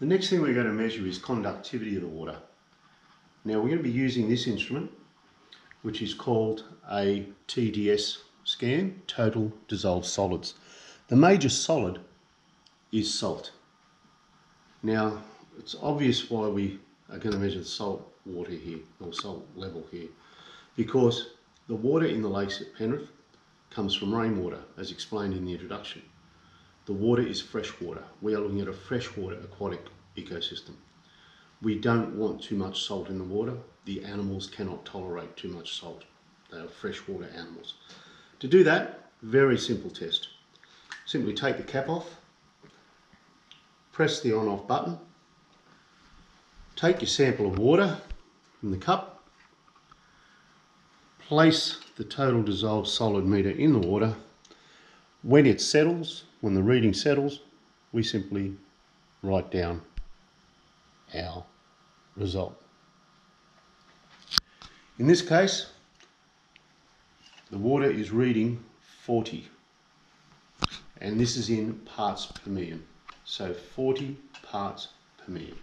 The next thing we're going to measure is conductivity of the water. Now we're going to be using this instrument which is called a TDS scan, Total Dissolved Solids. The major solid is salt. Now it's obvious why we are going to measure the salt water here, or salt level here, because the water in the lakes at Penrith comes from rainwater, as explained in the introduction. The water is fresh water. We are looking at a freshwater aquatic ecosystem. We don't want too much salt in the water. The animals cannot tolerate too much salt. They are freshwater animals. To do that, very simple test. Simply take the cap off, press the on off button, take your sample of water from the cup, place the total dissolved solid meter in the water. When it settles, when the reading settles, we simply write down our result. In this case, the water is reading 40 and this is in parts per million. So 40 parts per million.